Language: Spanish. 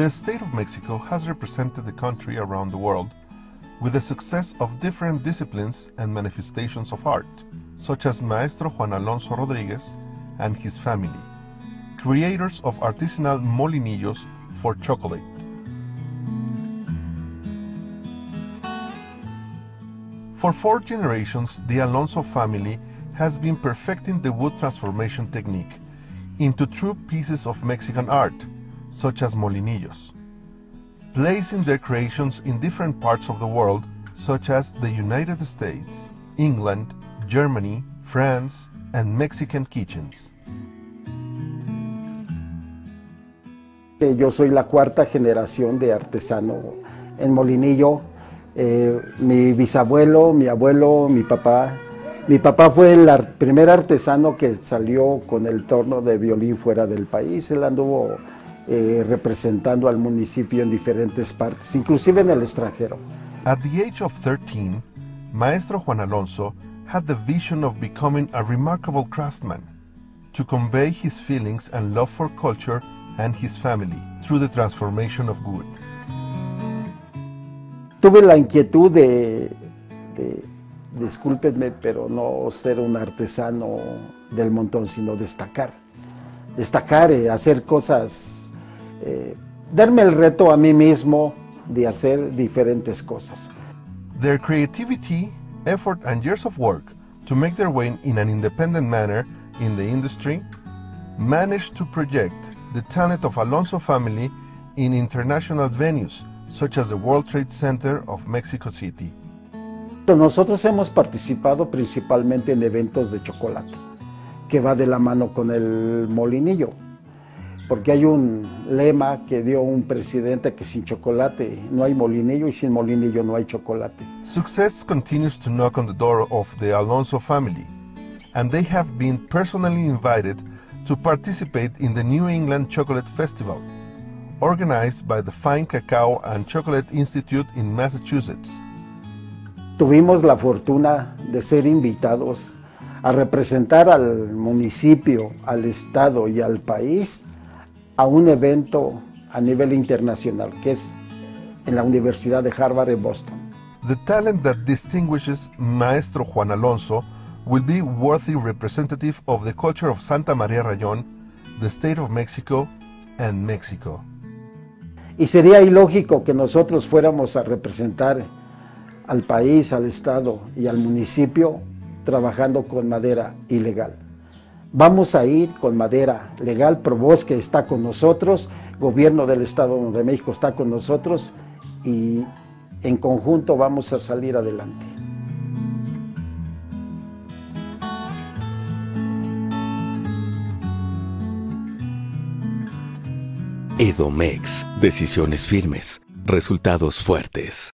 The state of Mexico has represented the country around the world with the success of different disciplines and manifestations of art, such as Maestro Juan Alonso Rodriguez and his family, creators of artisanal molinillos for chocolate. For four generations, the Alonso family has been perfecting the wood transformation technique into true pieces of Mexican art such as molinillos, placing their creations in different parts of the world, such as the United States, England, Germany, France, and Mexican kitchens. Yo soy la cuarta generación de artesano en Molinillo. Eh, mi bisabuelo, mi abuelo, mi papá. Mi papá fue el primer artesano que salió con el torno de violín fuera del país. Él anduvo eh, representando al municipio en diferentes partes, inclusive en el extranjero. At the age of 13, Maestro Juan Alonso had the vision of becoming a remarkable craftsman to convey his feelings and love for culture and his family through the transformation of wood. Tuve la inquietud de, de discúlpenme, pero no ser un artesano del montón, sino destacar. Destacar, eh, hacer cosas eh, darme el reto a mí mismo de hacer diferentes cosas. Their creativity, effort and years of work to make their way in an independent manner in the industry managed to project the talent of Alonso family in international venues such as the World Trade Center of Mexico City. Nosotros hemos participado principalmente en eventos de chocolate, que va de la mano con el molinillo porque hay un lema que dio un presidente que sin chocolate no hay molinillo y sin molinillo no hay chocolate. Success continues to knock on the door of the Alonso family, and they have been personally invited to participate in the New England Chocolate Festival, organized by the Fine Cacao and Chocolate Institute in Massachusetts. Tuvimos la fortuna de ser invitados a representar al municipio, al estado y al país a un evento a nivel internacional, que es en la Universidad de Harvard en Boston. The talent that distinguishes Maestro Juan Alonso will be worthy representative of the culture of Santa María Rayón, the state of Mexico, and Mexico. Y sería ilógico que nosotros fuéramos a representar al país, al estado y al municipio trabajando con madera ilegal. Vamos a ir con madera legal, Probosque está con nosotros, Gobierno del Estado de México está con nosotros y en conjunto vamos a salir adelante. Edomex, decisiones firmes, resultados fuertes.